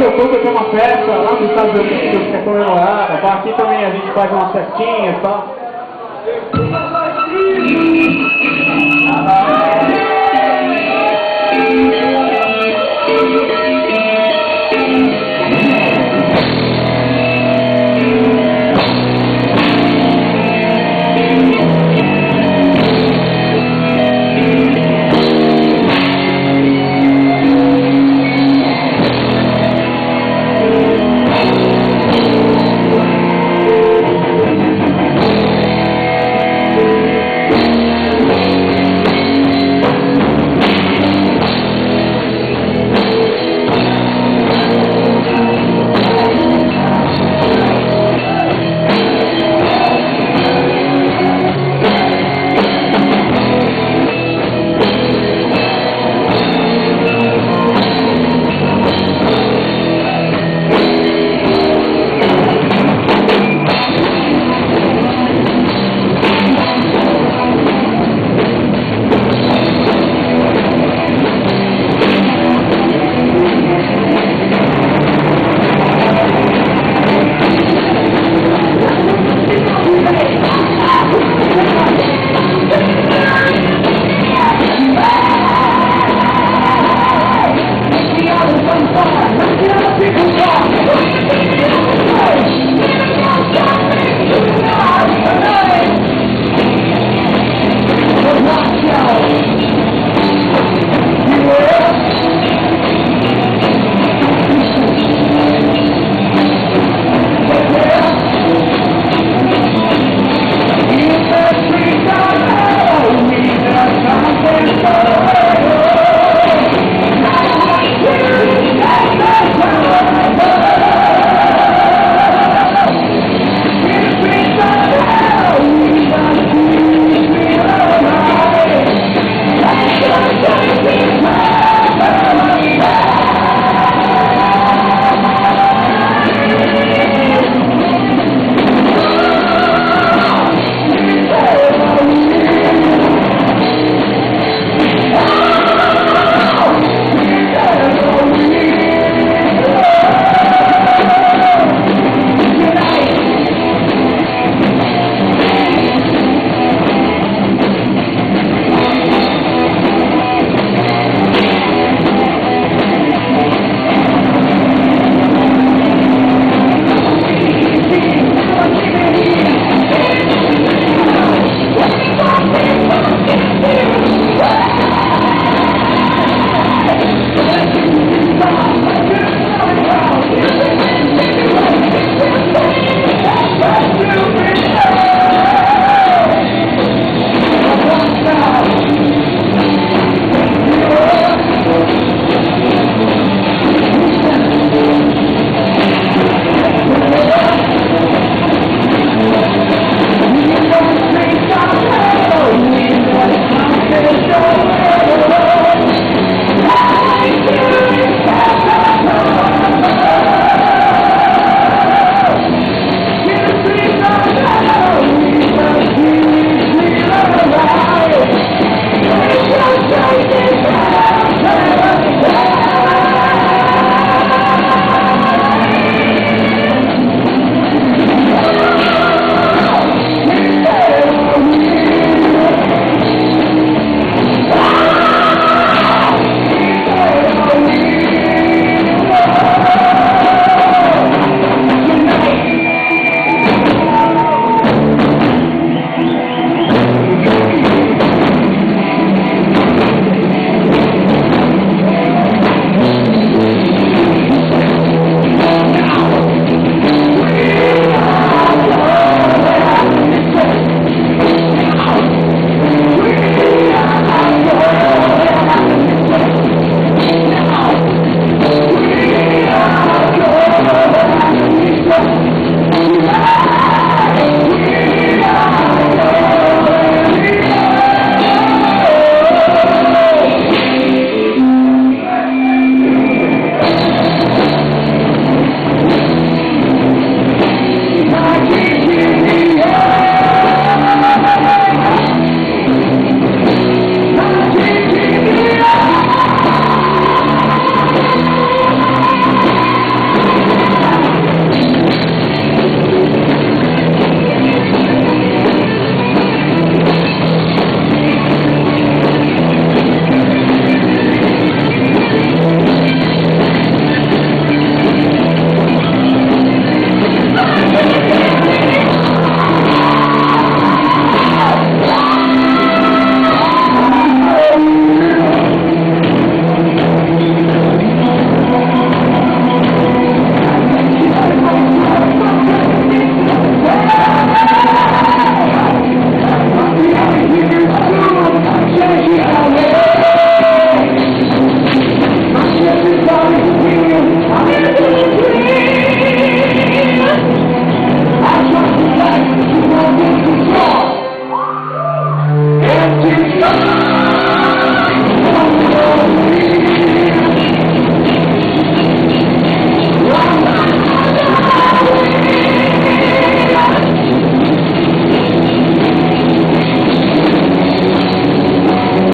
seu clube tem uma festa lá nos Estados Unidos que é comemorada? Aqui também a gente faz umas festinhas, tá? Who's